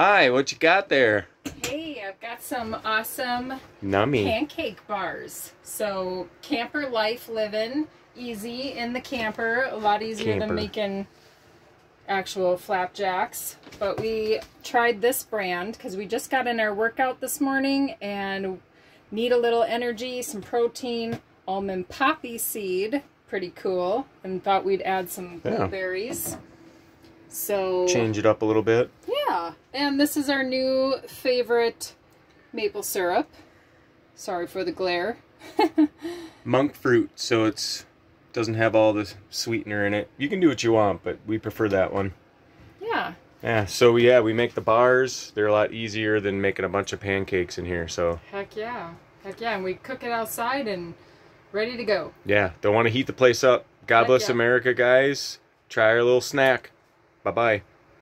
Hi, what you got there? Hey, I've got some awesome Nummy. pancake bars. So camper life living easy in the camper, a lot easier Camper. than making actual flapjacks. But we tried this brand because we just got in our workout this morning and need a little energy, some protein, almond poppy seed, pretty cool, and thought we'd add some Yeah. blueberries. So Change it up a little bit. Yeah, and this is our new favorite maple syrup. Sorry for the glare. Monk fruit, so it's doesn't have all the sweetener in it. You can do what you want, but we prefer that one. Yeah, Yeah, so yeah, we make the bars. They're a lot easier than making a bunch of pancakes in here. So heck yeah. Heck yeah, and we cook it outside and ready to go. yeah, don't want to heat the place up. God Heck bless yeah. America, guys. Try our little snack. Bye bye.